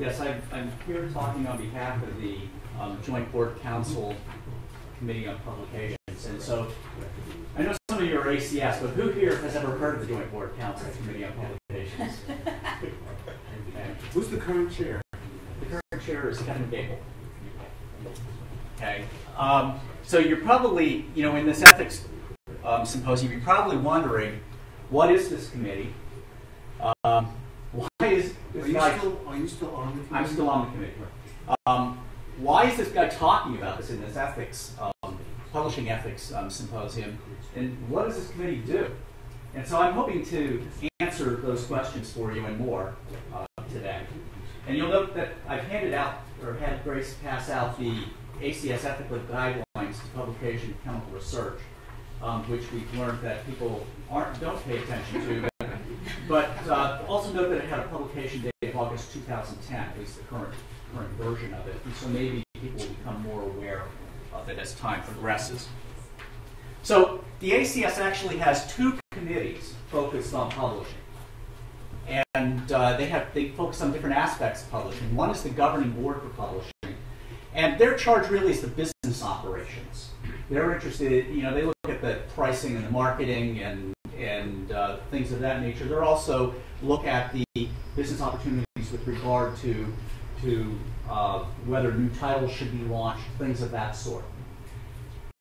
Yes, I'm, I'm here talking on behalf of the um, Joint Board Council Committee on Publications. And so I know some of you are ACS, but who here has ever heard of the Joint Board Council Committee on Publications? Okay. Who's the current chair? The current chair is Kevin Gable. Okay. Um, so you're probably, you know, in this ethics um, symposium, you're probably wondering, what is this committee? Um, why is you guy? still, are you still on the committee? I'm still on the committee. Um, why is this guy talking about this in this ethics, um, publishing ethics um, symposium? And what does this committee do? And so I'm hoping to answer those questions for you and more uh, today. And you'll note that I've handed out, or had Grace pass out the ACS ethical guidelines to publication of chemical research, um, which we've learned that people aren't don't pay attention to. But uh, also note that it had a publication August 2010, at least the current current version of it. And so maybe people will become more aware of it as time progresses. So the ACS actually has two committees focused on publishing. And uh, they have they focus on different aspects of publishing. One is the governing board for publishing, and their charge really is the business operations. They're interested, you know, they look at the pricing and the marketing and and uh, things of that nature. They're also look at the business opportunities with regard to to uh, whether new titles should be launched, things of that sort.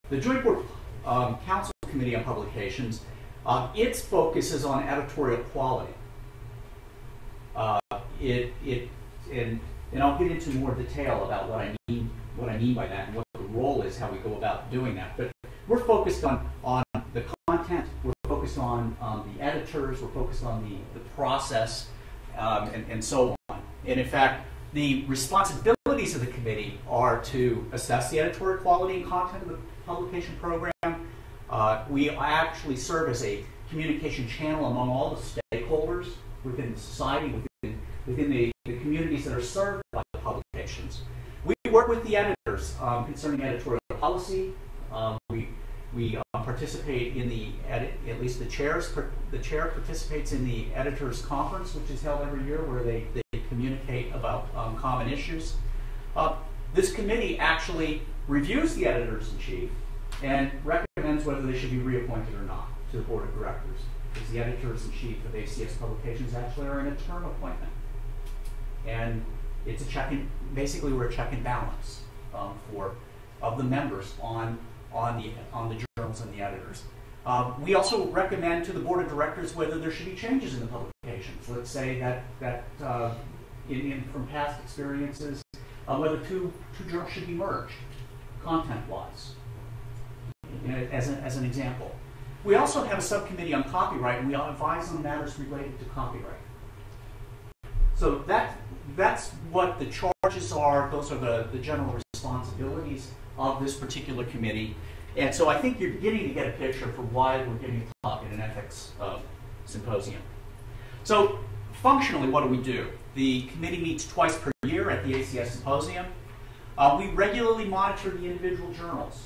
The Joint Board um, Council Committee on Publications, uh, its focus is on editorial quality. Uh, it, it, and, and I'll get into more detail about what I mean, what I mean by that, and what the role is, how we go about doing that. But we're focused on, on the content, we're focused on um, the editors, we're focused on the, the process, um, and, and so on. And in fact, the responsibilities of the committee are to assess the editorial quality and content of the publication program. Uh, we actually serve as a communication channel among all the stakeholders within society, within, within the, the communities that are served by the publications. We work with the editors um, concerning editorial policy. Um, we we um, participate in the edit, at least the chairs. The chair participates in the editors conference, which is held every year, where they, they communicate about um, common issues. Uh, this committee actually reviews the editors in chief and recommends whether they should be reappointed or not to the board of directors. Because the editors in chief of ACS Publications actually are in a term appointment, and it's a check and basically we're a check and balance um, for of the members on on the on the journals and the editors. Uh, we also recommend to the board of directors whether there should be changes in the publications. Let's say that that uh, in, in, from past experiences, uh, whether two two journals should be merged, content-wise, as, a, as an example. We also have a subcommittee on copyright, and we advise on matters related to copyright. So that that's what the charges are. Those are the, the general responsibilities of this particular committee. And so I think you're beginning to get a picture for why we're giving a talk at an ethics uh, symposium. So functionally, what do we do? The committee meets twice per year at the ACS symposium. Uh, we regularly monitor the individual journals.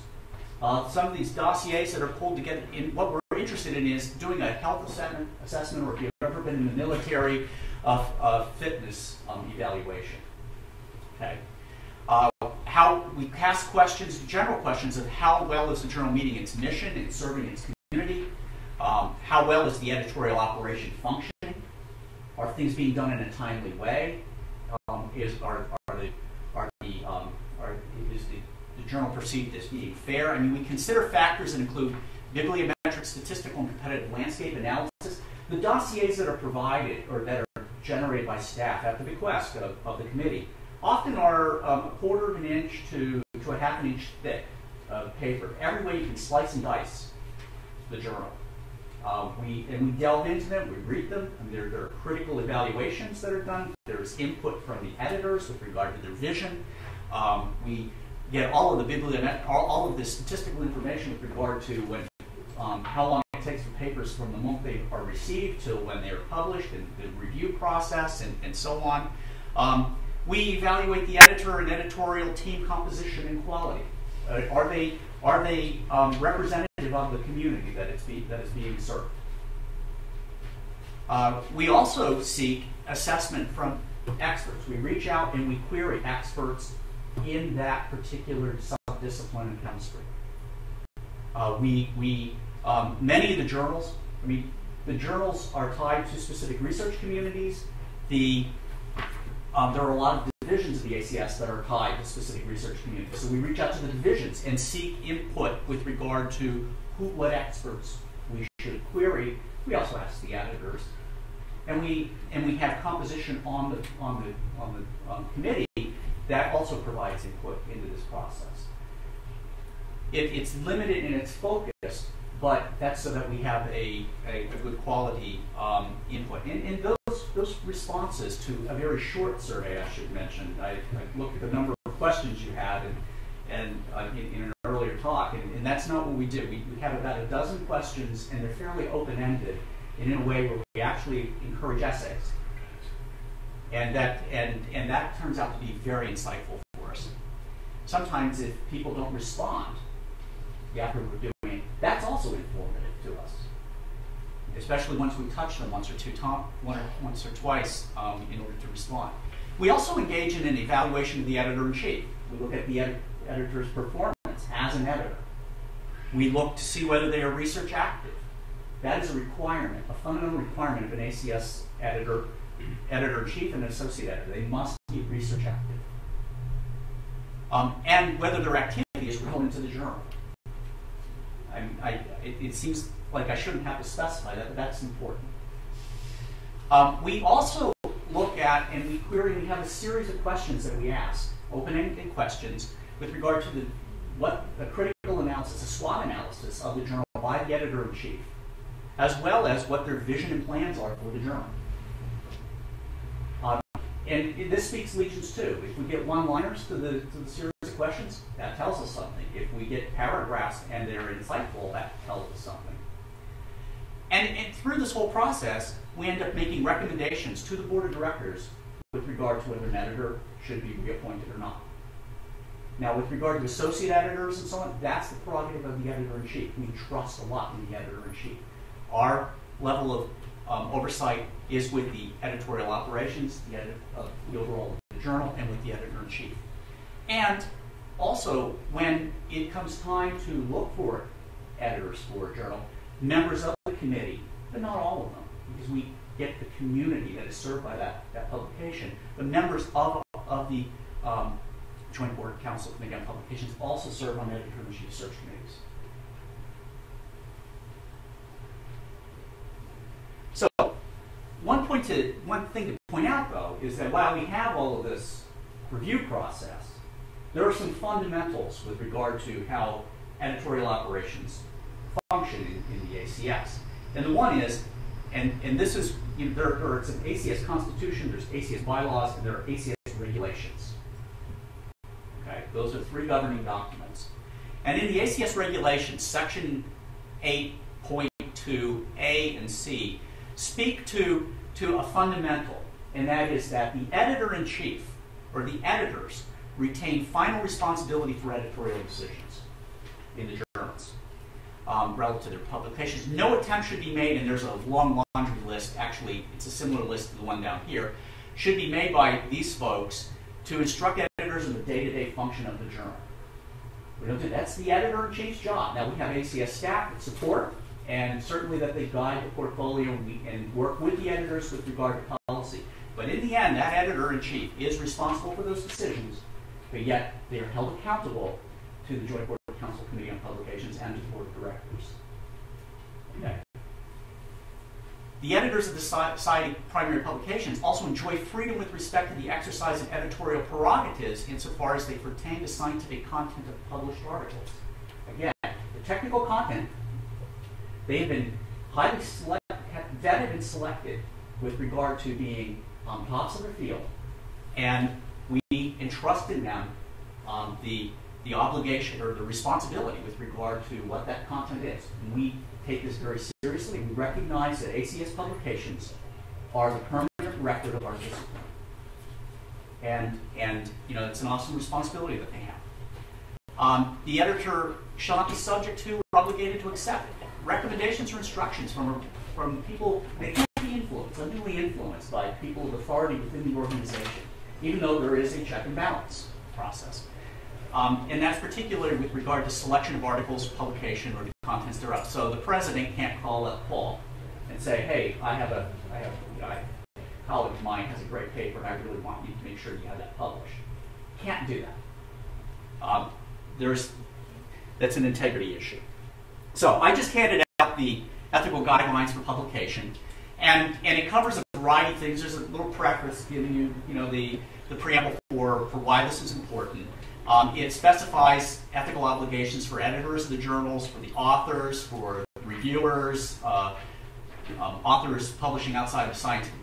Uh, some of these dossiers that are pulled together, in, what we're interested in is doing a health assessment, assessment or if you've ever been in the military, uh, uh, fitness um, evaluation. Okay. How we ask questions, general questions of how well is the journal meeting its mission and serving its community? Um, how well is the editorial operation functioning? Are things being done in a timely way? Um, is are, are the are the um, are, is the, the journal perceived as being fair? I mean, we consider factors that include bibliometric, statistical, and competitive landscape analysis. The dossiers that are provided or that are generated by staff at the bequest of, of the committee often are um, a quarter of an inch to, to a half an inch thick uh, paper. Every way you can slice and dice the journal. Uh, we, and we delve into them, we read them, and there, there are critical evaluations that are done. There's input from the editors with regard to their vision. Um, we get all of the bibliomet- all, all, of the statistical information with regard to when, um, how long it takes for papers from the moment they are received to when they are published, and the review process, and, and so on. Um, we evaluate the editor and editorial team composition and quality. Uh, are they are they um, representative of the community that it's be, that is being served? Uh, we also seek assessment from experts. We reach out and we query experts in that particular subdiscipline in chemistry. Uh, we, we, um, many of the journals, I mean, the journals are tied to specific research communities. The, um, there are a lot of divisions of the ACS that are tied to specific research communities. So we reach out to the divisions and seek input with regard to who, what experts we should query. We also ask the editors, and we and we have composition on the on the on the um, committee that also provides input into this process. It, it's limited in its focus, but that's so that we have a, a, a good quality um, input. And, and those those responses to a very short survey, I should mention. I, I looked at the number of questions you had and, and uh, in, in, an earlier talk, and, and, that's not what we did. We, we have about a dozen questions, and they're fairly open-ended, and in a way where we actually encourage essays. And that, and, and that turns out to be very insightful for us. Sometimes if people don't respond after we're doing, that's also us especially once we touch them once or two once or twice um, in order to respond. We also engage in an evaluation of the editor-in-chief. We look at the ed editor's performance as an editor. We look to see whether they are research active. That is a requirement, a fundamental requirement of an ACS editor, editor-in-chief and an associate editor. They must be research active. Um, and whether their activity is relevant to the journal. I, I, it, it seems like I shouldn't have to specify that, but that's important. Um, we also look at and we query, we have a series of questions that we ask, open-ended questions, with regard to the, what a critical analysis, a SWOT analysis of the journal by the editor-in-chief, as well as what their vision and plans are for the journal. Um, and this speaks legions too. If we get one-liners to the, to the series of questions, that tells us something. If we get paragraphs and they're insightful, that tells us something. And, and through this whole process, we end up making recommendations to the board of directors with regard to whether an editor should be reappointed or not. Now, with regard to associate editors and so on, that's the prerogative of the editor-in-chief. We trust a lot in the editor-in-chief. Our level of um, oversight is with the editorial operations, the, edit, uh, the overall journal, and with the editor-in-chief. And also, when it comes time to look for editors for a journal, members of committee, but not all of them, because we get the community that is served by that, that publication. The members of, of the um, Joint Board Council Committee on Publications also serve on editor-in-chief search committees. So, one point to one thing to point out though is that while we have all of this review process, there are some fundamentals with regard to how editorial operations function in, in the ACS. And the one is, and, and this is, you know, there, there, it's an ACS constitution, there's ACS bylaws, and there are ACS regulations. Okay, those are three governing documents. And in the ACS regulations, section 8.2a and c speak to, to a fundamental, and that is that the editor-in-chief, or the editors, retain final responsibility for editorial decisions in the journals um, relative to their publications. No attempt should be made, and there's a long laundry list, actually, it's a similar list to the one down here, should be made by these folks to instruct editors in the day-to-day function of the journal. We don't do that's the editor-in-chief's job. Now we have ACS staff that support, and certainly that they guide the portfolio and, we, and work with the editors with regard to policy. But in the end, that editor-in-chief is responsible for those decisions, but yet they are held accountable to the Joint Board Council Committee on Publications and to the Board of Directors. Okay. The editors of the Society primary publications also enjoy freedom with respect to the exercise of editorial prerogatives insofar as they pertain to scientific content of published articles. Again, the technical content, they have been highly select, vetted and selected with regard to being on tops of the field, and we entrust in them um, the the obligation or the responsibility with regard to what that content is. And we take this very seriously. We recognize that ACS publications are the permanent record of our discipline. And, and you know, it's an awesome responsibility that they have. Um, the editor shall not be subject to or obligated to accept recommendations or instructions from, from people they can't be influenced, unduly influenced by people of authority within the organization, even though there is a check and balance process. Um, and that's particularly with regard to selection of articles, publication, or the contents thereof. So the president can't call up Paul and say, "Hey, I have a, I have know, colleague of mine has a great paper, and I really want you to make sure you have that published." Can't do that. Um, there's that's an integrity issue. So I just handed out the ethical guidelines for publication, and and it covers a variety of things. There's a little preface giving you you know the the preamble for for why this is important. Um, it specifies ethical obligations for editors of the journals, for the authors, for reviewers, uh, um, authors publishing outside of scientific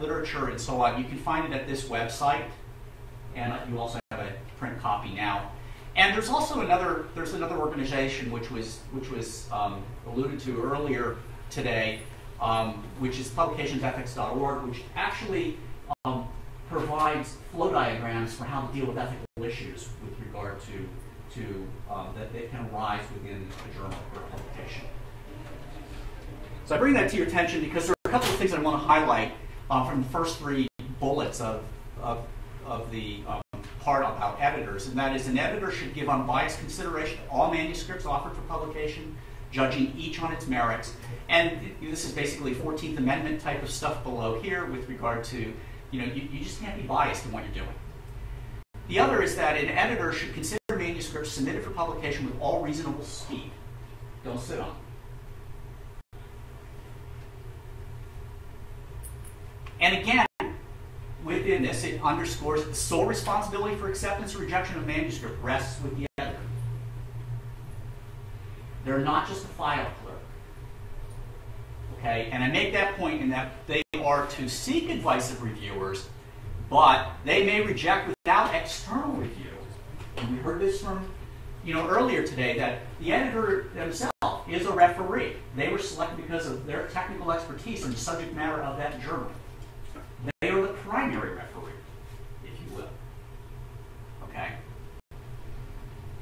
literature, and so on. You can find it at this website, and you also have a print copy now. And there's also another there's another organization which was which was um, alluded to earlier today, um, which is publicationsethics.org, which actually um, provides flow diagrams for how to deal with ethical issues with regard to, to um, that, that can arise within a journal or a publication. So I bring that to your attention because there are a couple of things I want to highlight um, from the first three bullets of, of, of the um, part about editors, and that is an editor should give unbiased consideration to all manuscripts offered for publication, judging each on its merits. And this is basically 14th Amendment type of stuff below here with regard to you know, you, you just can't be biased in what you're doing. The other is that an editor should consider manuscripts submitted for publication with all reasonable speed. Don't sit on And again, within this, it underscores the sole responsibility for acceptance or rejection of manuscript rests with the editor. They're not just a file clerk. Okay, and I make that point in that they are to seek advice of reviewers, but they may reject without external review. And we heard this from, you know, earlier today that the editor themselves is a referee. They were selected because of their technical expertise in the subject matter of that journal. They are the primary referee, if you will. Okay?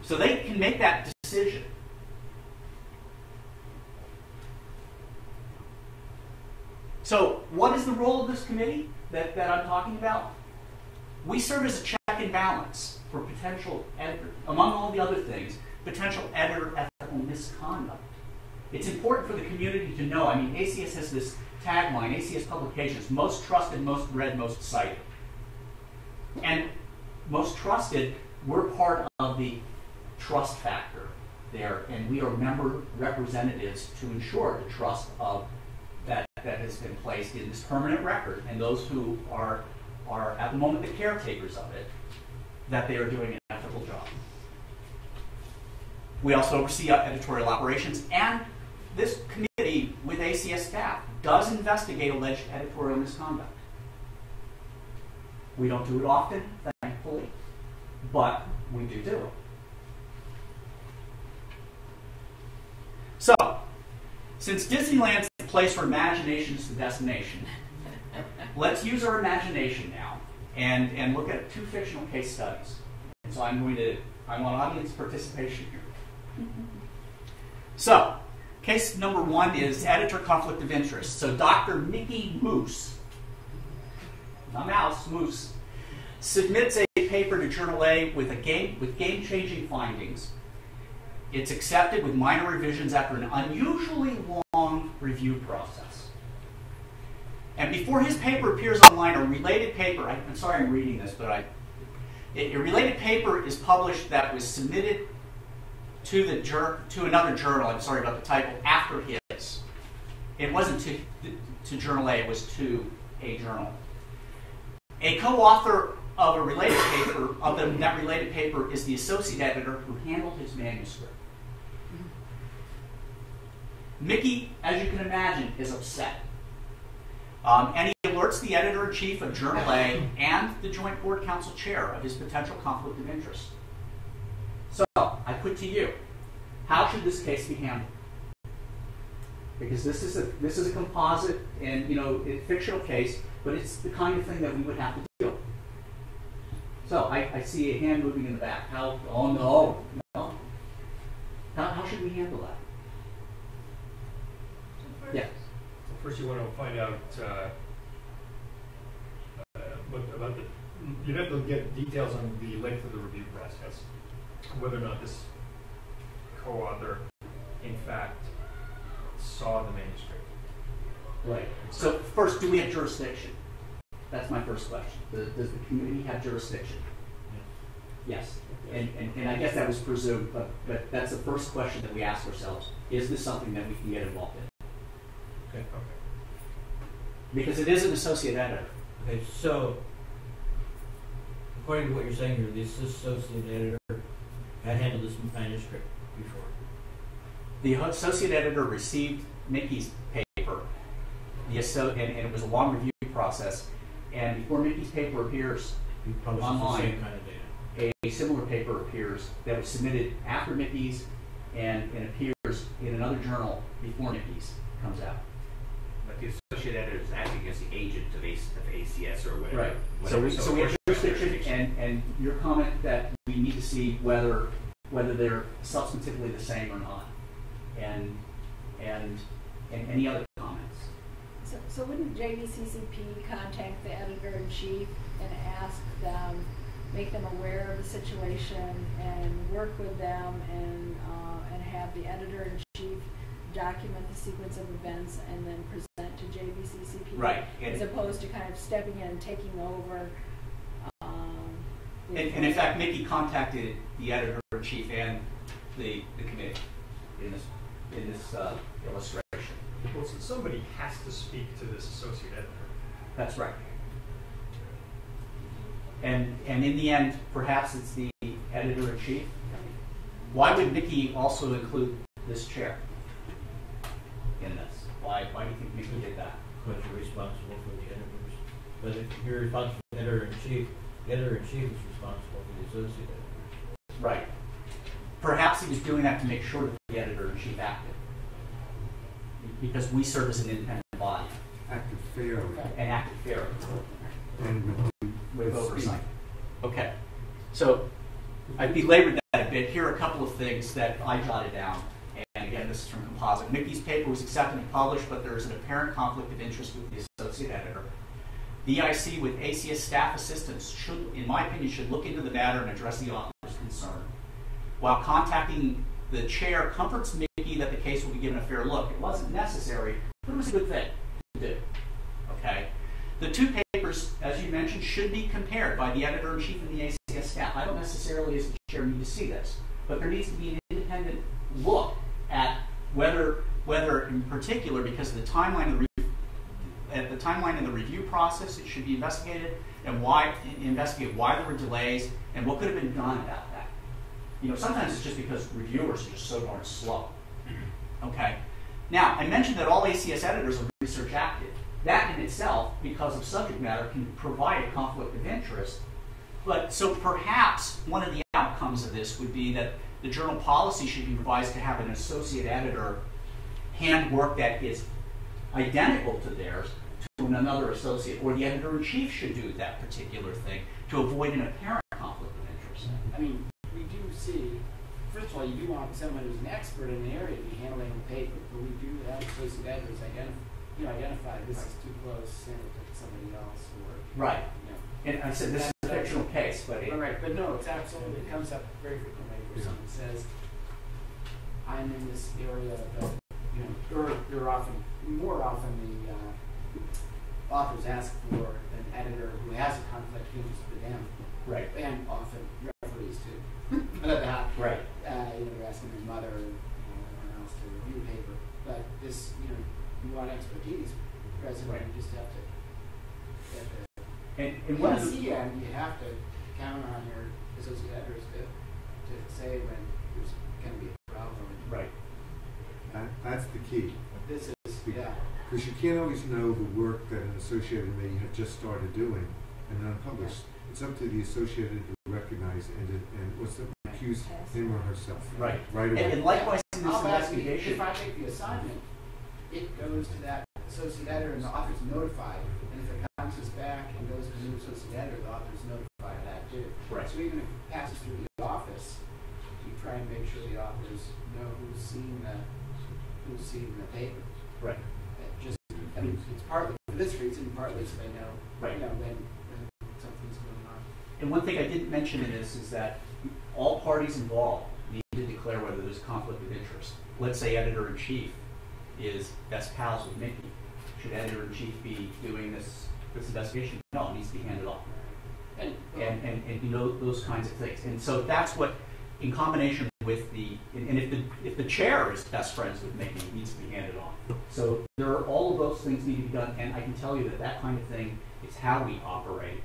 So they can make that decision. So, what is the role of this committee that, that I'm talking about? We serve as a check and balance for potential editor, among all the other things, potential editor ethical misconduct. It's important for the community to know. I mean, ACS has this tagline ACS Publications, most trusted, most read, most cited. And most trusted, we're part of the trust factor there, and we are member representatives to ensure the trust of that, has been placed in this permanent record, and those who are, are at the moment the caretakers of it, that they are doing an ethical job. We also oversee editorial operations, and this committee with ACS staff does investigate alleged editorial misconduct. We don't do it often, thankfully, but we do do it. So, since Disneyland's the place where imagination is the destination, let's use our imagination now and, and look at two fictional case studies. So I'm going to, I want audience participation here. So, case number one is editor conflict of interest. So Dr. Mickey Moose, not mouse, Moose, submits a paper to Journal A with a game with game-changing findings it's accepted with minor revisions after an unusually long review process. And before his paper appears online, a related paper, I, am sorry I'm reading this, but I, a related paper is published that was submitted to the to another journal. I'm sorry about the title after his. It wasn't to to Journal A. It was to a journal. A co-author of a related paper of the, that related paper is the associate editor who handled his manuscript. Mickey, as you can imagine, is upset. Um, and he alerts the editor in chief of Journal A and the Joint Board Council chair of his potential conflict of interest. So, I put to you, how should this case be handled? Because this is a this is a composite and you know a fictional case, but it's the kind of thing that we would have to deal. With. So I, I see a hand moving in the back. How? Oh no, no. How, how should we handle that? First, Yeah. First First, you want to find out uh, uh, what, about the, you'd have to get details on the length of the review process, whether or not this co-author, in fact, saw the manuscript. Right. So first, do we have jurisdiction? That's my first question. Does, does the committee have jurisdiction? Yes. And, and, and I guess that was presumed, but, but that's the first question that we ask ourselves. Is this something that we can get involved in? Okay. Okay. Because it is an associate editor. Okay, so according to what you're saying here, this associate editor had handled this manuscript before. The associate editor received Mickey's paper, the asso- and, and it was a long review process. And before Mickey's paper appears, He publishes the Online. same kind of data. a, a similar paper appears that was submitted after Mickey's and, and appears in another journal before Mickey's comes out. But the associate editor is acting as the agent of, AC, of ACS or whatever. So we, whatever. so we have jurisdiction, and, and your comment that we need to see whether, whether they're substantively the same or not. And, and, and any other comments? So, so wouldn't JBCCP contact the editor-in-chief and ask them, make them aware of the situation and work with them and, uh, and have the editor-in-chief document the sequence of events and then present to JBCCP? Right, As opposed to kind of stepping in, and taking over, um. And, and in fact, Mickey contacted the editor-in-chief and the, the committee in this, in this uh, illustration. Well, so somebody has to speak to this associate editor. That's right. And, and in the end, perhaps it's the editor-in-chief. Why would Mickey also include this chair in this? Why, why do you think Mickey did that? Because you're responsible for the editors. But if you're responsible for the editor-in-chief, the editor-in-chief is responsible for the associate editors. Right. Perhaps he was doing that to make sure that the editor-in-chief acted. Because we serve as an independent body Acted fairly and acted fairly. and with with oversight. Okay, so I belabored that a bit. Here are a couple of things that I jotted down. Composite. Mickey's paper was accepted and published, but there is an apparent conflict of interest with the associate editor. The EIC with ACS staff assistance should, in my opinion, should look into the matter and address the author's concern. While contacting the chair comforts Mickey that the case will be given a fair look. It wasn't necessary, but it was a good thing to do. Okay? The two papers, as you mentioned, should be compared by the editor-in-chief and the ACS staff. I don't necessarily, as the chair, need to see this, but there needs to be an independent look whether, whether in particular, because of the timeline of the at the timeline in the review process, it should be investigated, and why investigate why there were delays and what could have been done about that. You know, sometimes it's just because reviewers are just so darn slow. Okay. Now, I mentioned that all ACS editors are research active. That in itself, because of subject matter, can provide a conflict of interest. But so perhaps one of the outcomes of this would be that the journal policy should be revised to have an associate editor handwork that is identical to theirs to another associate, or the editor in chief should do that particular thing to avoid an apparent conflict of interest. I mean, we do see, first of all, you do want someone who's an expert in the area to be handling the paper, but we do have associate editors identify, you know, identify this is too close, send it to somebody else, or, Right. you know. And I said this is a fictional case, but it, All right, but no, it's absolutely, it comes up very frequently where Yeah. someone says, I'm in this area, but, you know, or, or often, more often the, uh, authors ask for an editor who has a conflict of interest with them, right, and often referees too. But, right. uh, you know, they're asking their mother or anyone else to review the paper. But this, you know, you want expertise present, Right. you just have to, have to, And, and one on of the the, C you have to count on your associate editors to, to say when there's gonna be a problem. right, That, that's the key. This is, yeah, Because you can't always know the work that an associated may have just started doing and unpublished. It's up to the associated to recognize and, to- and what's the, accuse him or herself. right. Right And, away. and likewise in this I'll bet you, investigation, if I make the assignment, it goes to that associate editor and the author's notified. And if it bounces back and goes to the new associate editor, the author's notified of that too. Right. So even if it passes through the office, you try and make sure the authors know who's seen the, who's seen the paper. right right. something's going on. And one thing I didn't mention in this is that all parties involved need to declare whether there's conflict of interest. Let's say editor in chief is best pals with Mickey. Should editor in chief be doing this this investigation? No, it needs to be handed off. And, and, and, and you know, those kinds of things. And so that's what, in combination with the, and if the, if the chair is best friends with Mickey, it needs to be handed off. So there are, all of those things need to be done, and I can tell you that that kind of thing is how we operate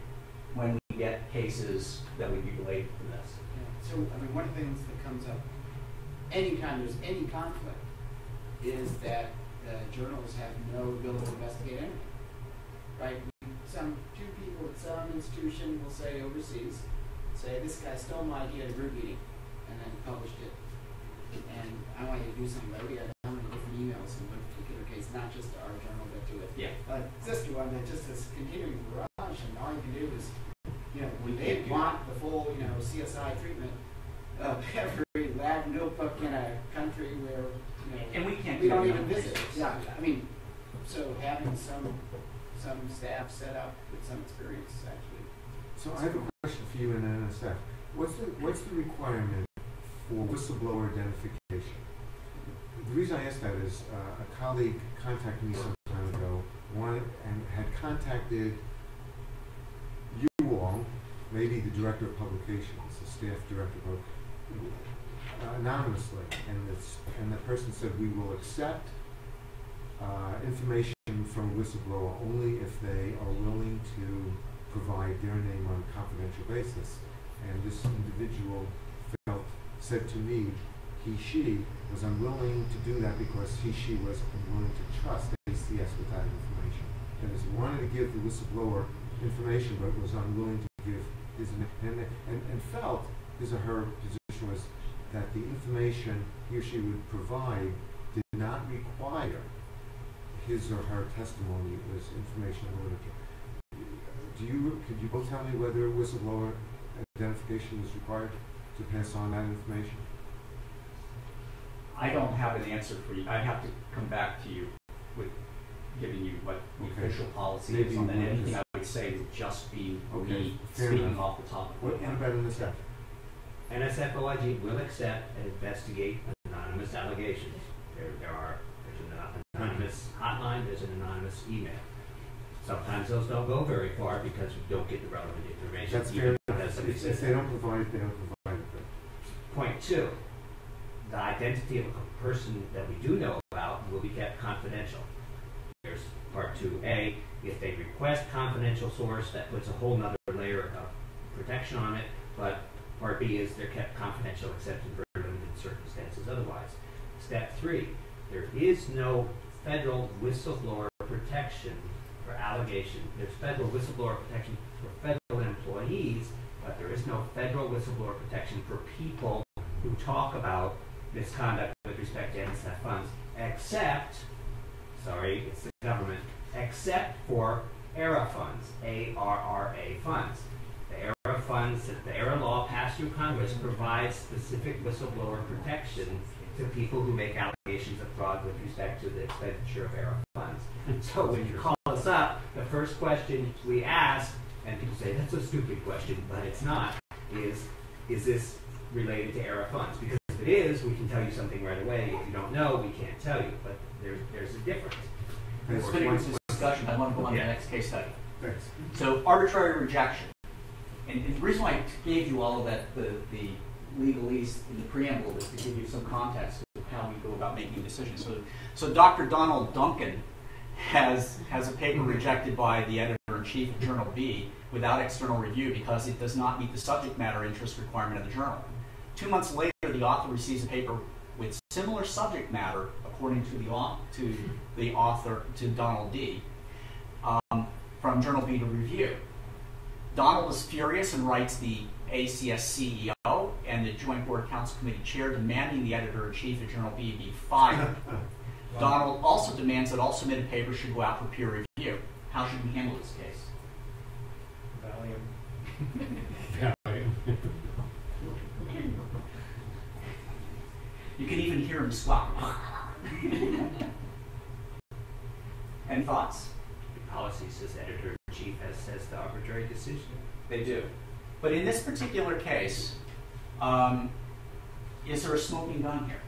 when we get cases that would be related to this. Yeah, So, I mean, one of the things that comes up anytime there's any conflict is that the journals have no ability to investigate anything. Right? Some, two people at some institution will say overseas, say, this guy stole my idea at a group meeting, and then published it. And I want you to do something about it. We had how many different emails in one particular case, not just to our journal, but to it. Yeah. uh, sister one that just is continuing barrage, and all you can do is, you know, We they want the full, you know, CSI treatment of every lab notebook in a country where, you know, And we can't we do don't even visit. Yeah, I mean, so having some, some staff set up with some experience actually. So I have a question for you and NSF. What's the, what's the requirement for whistleblower identification? The reason I ask that is uh, a colleague contacted me some time ago, wanted, and had contacted you all, maybe the director of publications, the staff director of, uh, anonymously, and and the person said, we will accept uh, information from a whistleblower only if they are willing to provide their name on a confidential basis. And this individual felt, said to me, he, she was unwilling to do that because he, she was unwilling to trust ACS with that information. That is, he wanted to give the whistleblower information, but was unwilling to give his, and, and, and felt, his or her position was that the information he or she would provide did not require his or her testimony It was information in order to. Do you, could you both tell me whether whistleblower identification is required to pass on that information? I don't have an answer for you. I'd have to come back to you with giving you what the Okay. official policy Maybe is on that. Anything I would say would just be Okay, me fair speaking enough. off the top of What, my what head. about in? NSFOIG will accept and investigate anonymous allegations. There, there are, there's an anonymous hotline, there's an anonymous email. Sometimes those don't go very far because we don't get the relevant information. That's even fair because enough. somebody If, they don't provide they don't provide it, but. Point two, the identity of a person that we do know about will be kept confidential. Here's part two A, if they request confidential source, that puts a whole nother layer of protection on it, but part B is they're kept confidential except in very limited circumstances otherwise. Step three, there is no federal whistleblower protection for allegation. There's federal whistleblower protection for federal employees, but there is no federal whistleblower protection for people talk about misconduct with respect to NSF funds, except, sorry, it's the government, except for ARRA funds, A-R-R-A funds. The ARRA funds, that the ARRA law passed through Congress provides specific whistleblower protection to people who make allegations of fraud with respect to the expenditure of ARRA funds. So when you call us up, the first question we ask, and people say, that's a stupid question, but it's not, is, is this related to ARRA funds? Because if it is, we can tell you something right away. If you don't know, we can't tell you, but there's, there's a difference. Let's finish this discussion. I want to go on to the next case study. Thanks. So arbitrary rejection. And, and the reason why I gave you all of that, the, the legalese in the preamble is to give you some context of how we go about making decisions. So, so Dr. Donald Duncan has, has a paper rejected by the editor-in-chief of Journal B without external review because it does not meet the subject matter interest requirement of the journal. Two months later, the author receives a paper with similar subject matter, according to the, to the author, to Donald D, um, from Journal B to review. Donald is furious and writes the ACS CEO and the Joint Board Council Committee Chair demanding the editor-in-chief of Journal B be fired. Donald also demands that all submitted papers should go out for peer review. How should we handle this case? Valium. Valium. You can even hear him squawk. Any thoughts? The policy says editor-in-chief has, says the arbitrary decision. They do. But in this particular case, um, is there a smoking gun here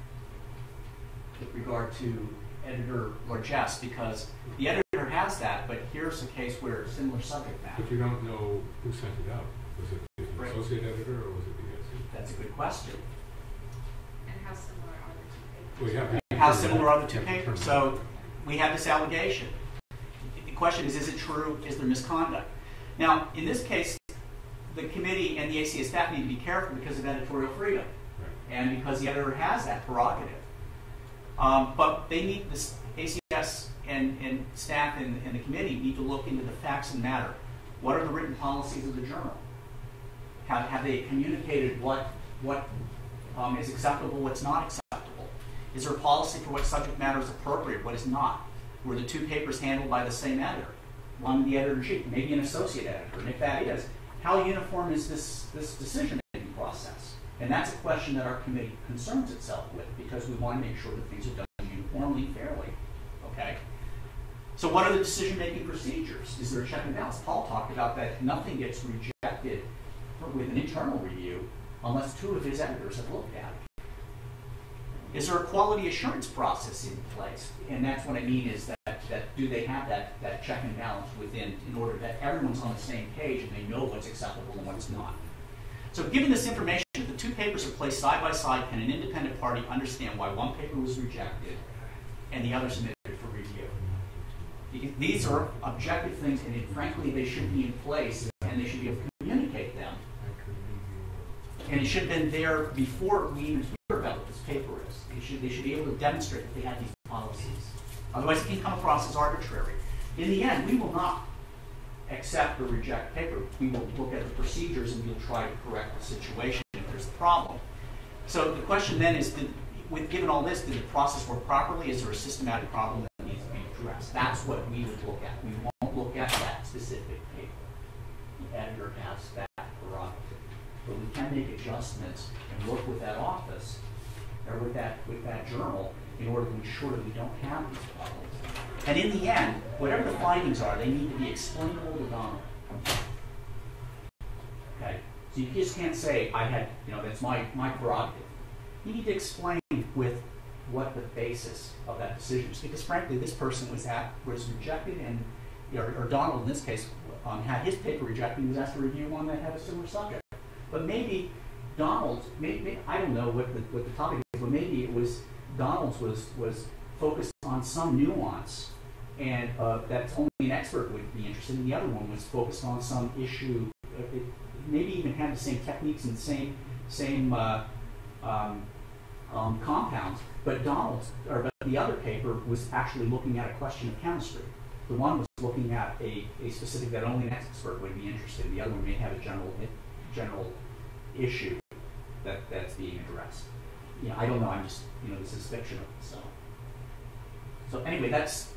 with regard to editor or Jess? Because the editor has that, but here's a case where similar subject matter. But you don't know who sent it out. Was it the Right. associate editor or was it the editor? That's a good question. And how similar are the two papers? Well, you How similar are the two You have to papers? So we have this allegation. The question is, is it true? Is there misconduct? Now, in this case, the committee and the ACS staff need to be careful because of editorial freedom. Right. and because the editor has that prerogative. Um, but they need, this ACS and, and staff and, and the committee need to look into the facts and matter. What are the written policies of the journal? Have, have they communicated what, what um, is acceptable, what's not acceptable? Is there a policy for what subject matter is appropriate, what is not? Were the two papers handled by the same editor? One the editor-in-chief, maybe an associate editor, and if that is, how uniform is this, this process? And that's a question that our committee concerns itself with, because we want to make sure that things are done uniformly, fairly, okay? So what are the decision-making procedures? Is there a check and balance? Paul talked about that nothing gets rejected with an internal review unless two of his editors have looked at it. Is there a quality assurance process in place? And that's what I mean is that, that do they have that, that check and balance within, in order that everyone's on the same page and they know what's acceptable and what's not? So given this information, two papers are placed side by side, can an independent party understand why one paper was rejected and the other submitted for review? Because These are objective things, and it- frankly, they should be in place, and they should be able to communicate them. And it should have been there before we even hear about what this paper is. They should, they should be able to demonstrate that they had these policies. Otherwise, it can come across as arbitrary. In the end, we will not accept or reject paper. We will look at the procedures and we'll try to correct the situation there's problem. So the question then is, did, with, given all this, did the process work properly? Is there a systematic problem that needs to be addressed? That's what we would look at. We won't look at that specific paper. The editor has that prerogative. But we can make adjustments and work with that office or with that, with that journal in order to ensure that we don't have these problems. And in the end, whatever the findings are, they need to be explainable to Donald. So you just can't say, I had, you know, that's my, my prerogative. You need to explain with what the basis of that decision is. Because frankly, this person was at, was rejected and, or, or Donald in this case, um, had his paper rejected and was asked to review one that had a similar subject. But maybe Donald's, maybe, I don't know what the, what the topic is, but maybe it was, Donald's was, was focused on some nuance and uh, that only an expert would be interested in. The other one was focused on some issue, uh, maybe even had the same techniques and same, same uh, um, um, compounds, but Donald's, or but the other paper was actually looking at a question of chemistry. The one was looking at a, a specific that only an expert would be interested in. The other one may have a general, general issue that, that's being addressed. You know, I don't know, I'm just, you know, this is fictional, so. So anyway, that's,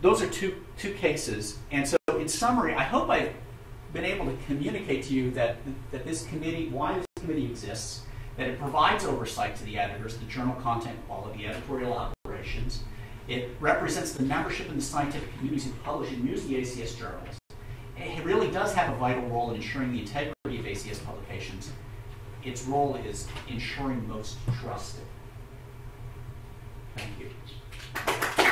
those are two, two cases. And so in summary, I hope I've been able to communicate to you that, that this committee, why this committee exists, that it provides oversight to the editors, the journal content quality, editorial operations. It represents the membership in the scientific communities who publish and use the ACS journals. It really does have a vital role in ensuring the integrity of ACS publications. Its role is ensuring most trusted. Thank you.